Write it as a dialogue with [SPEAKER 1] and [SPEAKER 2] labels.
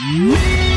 [SPEAKER 1] Música